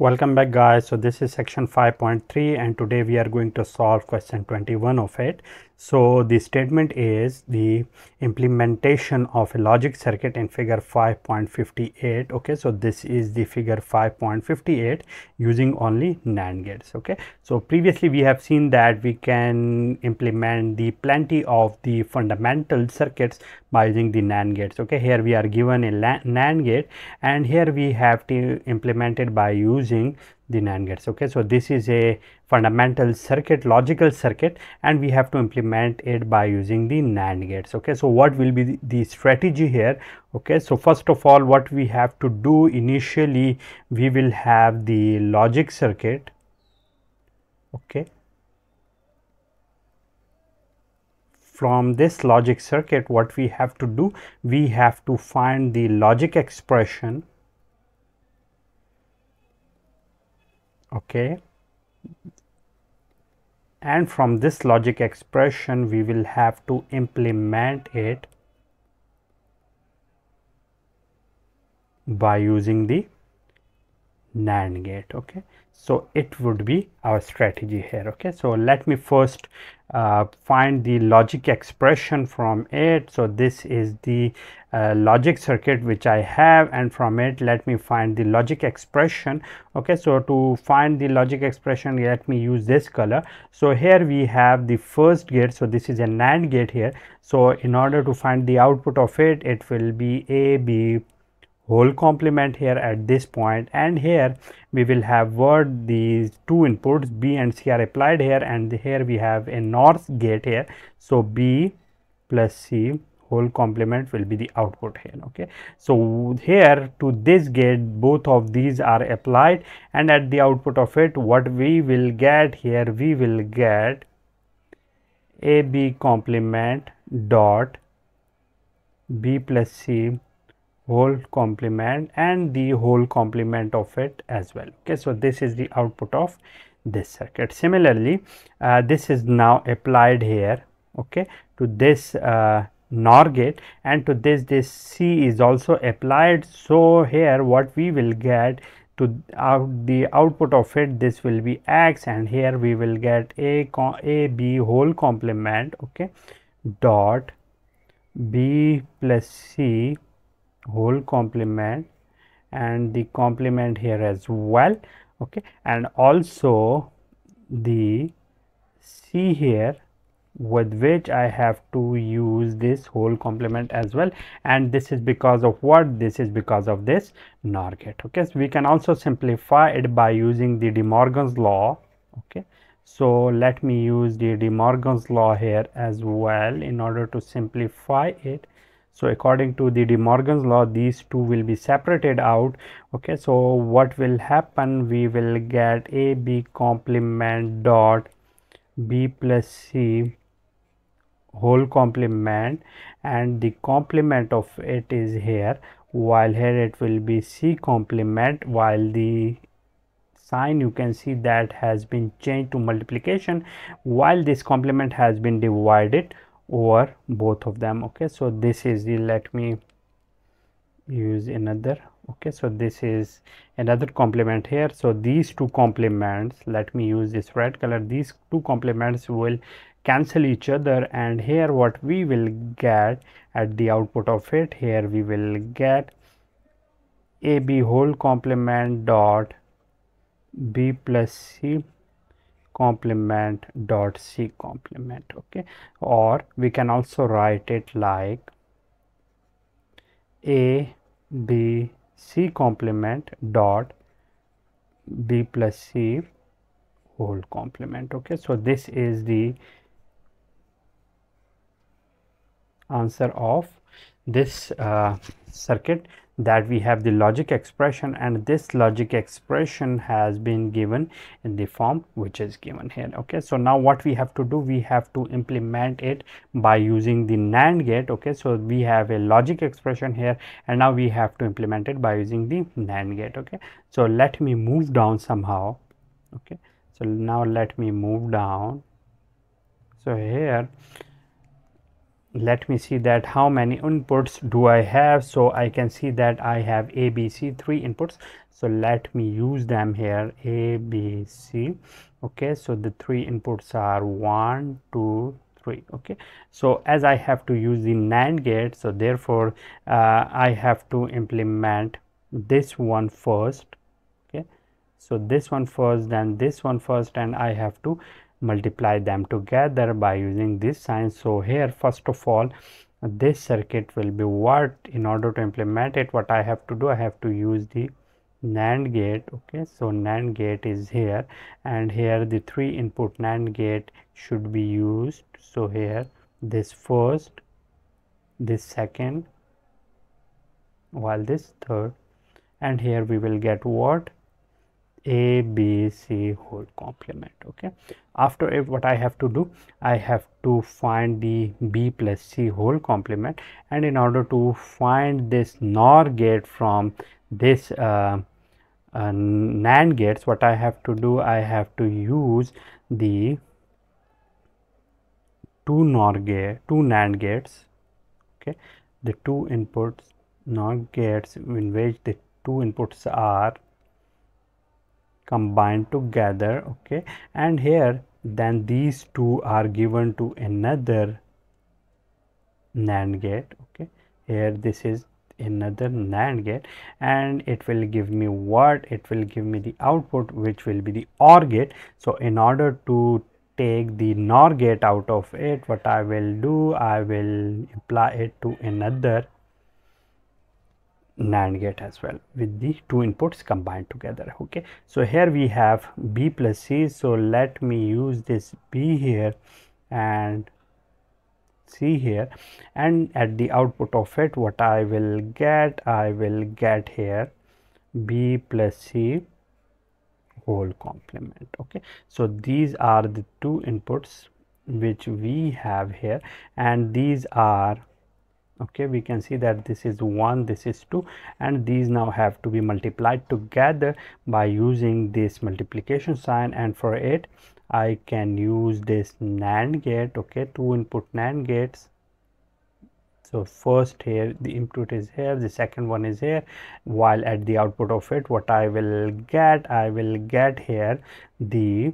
Welcome back guys. So this is section 5.3 and today we are going to solve question 21 of it. So the statement is the implementation of a logic circuit in figure 5.58. Okay, so this is the figure 5.58 using only NAND gates. Okay, so previously we have seen that we can implement the plenty of the fundamental circuits by using the NAND gates. Okay, here we are given a NAND gate and here we have to implement it by using the NAND gates. Okay, so this is a fundamental circuit, logical circuit, and we have to implement it by using the NAND gates. Okay, so what will be the, the strategy here? Okay, so first of all, what we have to do initially, we will have the logic circuit. Okay, from this logic circuit what we have to do we have to find the logic expression okay. And from this logic expression we will have to implement it by using the NAND gate okay? So it would be our strategy here okay? So let me first uh, find the logic expression from it. So this is the uh, logic circuit which I have and from it let me find the logic expression okay? So to find the logic expression let me use this color. So here we have the first gate. So this is a NAND gate here. So in order to find the output of it it will be A B whole complement here at this point and here we will have word these two inputs b and c are applied here and here we have a NOR gate here. So b plus c whole complement will be the output here okay? So here to this gate both of these are applied and at the output of it what we will get here we will get a b complement dot b plus c whole complement and the whole complement of it as well. Okay so this is the output of this circuit. Similarly uh, this is now applied here okay to this uh, NOR gate and to this this C is also applied. So here what we will get to out the output of it this will be X and here we will get a a b whole complement okay dot b plus C whole complement and the complement here as well okay? And also the C here with which I have to use this whole complement as well. And this is because of what? This is because of this NOR gate okay? So we can also simplify it by using the De Morgan's law okay? So let me use the De Morgan's law here as well in order to simplify it so according to the de morgan's law these two will be separated out. Okay so what will happen? We will get a b complement dot b plus c whole complement and the complement of it is here while here it will be c complement while the sign you can see that has been changed to multiplication while this complement has been divided over both of them okay? So this is the let me use another okay? So this is another complement here. So these two complements let me use this red color these two complements will cancel each other. And here what we will get at the output of it here we will get ab whole complement dot b plus c complement dot c complement okay? Or we can also write it like a b c complement dot b plus c whole complement okay? So this is the answer of this uh, circuit that we have the logic expression and this logic expression has been given in the form which is given here. Okay so now what we have to do we have to implement it by using the NAND gate. Okay so we have a logic expression here and now we have to implement it by using the NAND gate. Okay so let me move down somehow. Okay so now let me move down. So here let me see that how many inputs do I have so I can see that I have A B C three inputs. So let me use them here A B C. Okay so the three inputs are one two three. Okay so as I have to use the NAND gate so therefore uh, I have to implement this one first. Okay so this one first then this one first and I have to multiply them together by using this sign. So here first of all this circuit will be what in order to implement it. What I have to do I have to use the NAND gate. Okay so NAND gate is here and here the three input NAND gate should be used. So here this first this second while this third. And here we will get what a b c whole complement okay? After it what i have to do i have to find the b plus c whole complement. And in order to find this nor gate from this uh, uh, NAND gates what I have to do I have to use the two NOR gate two NAND gates okay? The two inputs NOR gates in which the two inputs are combined together okay? And here then these two are given to another NAND gate okay? Here this is another NAND gate and it will give me what? It will give me the output which will be the OR gate. So in order to take the NOR gate out of it what I will do? I will apply it to another NAND gate as well with the two inputs combined together okay? So here we have B plus C. So let me use this B here and C here. And at the output of it what I will get I will get here B plus C whole complement okay? So these are the two inputs which we have here. And these are okay we can see that this is 1 this is 2 and these now have to be multiplied together by using this multiplication sign. And for it I can use this NAND gate okay two input NAND gates. So first here the input is here the second one is here. While at the output of it what I will get I will get here the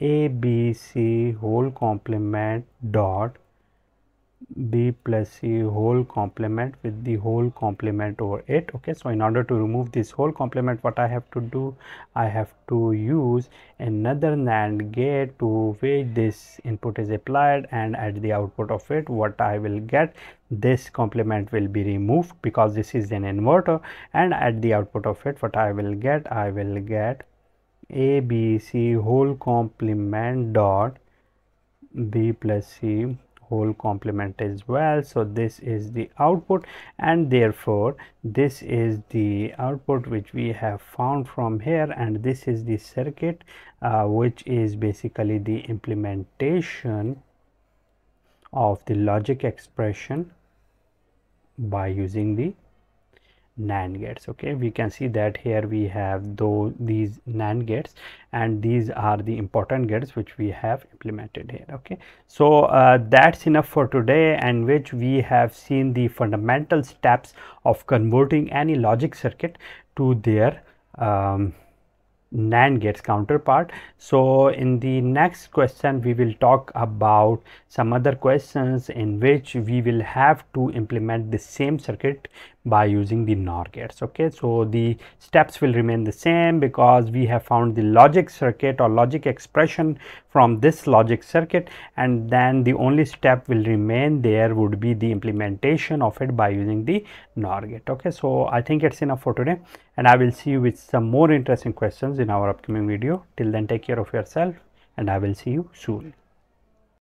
ABC whole complement dot b plus c whole complement with the whole complement over it. Okay so in order to remove this whole complement what i have to do? I have to use another nand gate to which this input is applied and at the output of it what i will get this complement will be removed because this is an inverter and at the output of it what i will get? I will get a b c whole complement dot b plus c whole complement as well. So this is the output and therefore this is the output which we have found from here and this is the circuit uh, which is basically the implementation of the logic expression by using the NAND gates okay we can see that here we have though these NAND gates and these are the important gates which we have implemented here okay so uh, that's enough for today and which we have seen the fundamental steps of converting any logic circuit to their um, NAND gates counterpart. So in the next question we will talk about some other questions in which we will have to implement the same circuit by using the NOR gates okay? So the steps will remain the same because we have found the logic circuit or logic expression from this logic circuit and then the only step will remain there would be the implementation of it by using the NOR gate okay? So I think it's enough for today and I will see you with some more interesting questions in our upcoming video. Till then take care of yourself and I will see you soon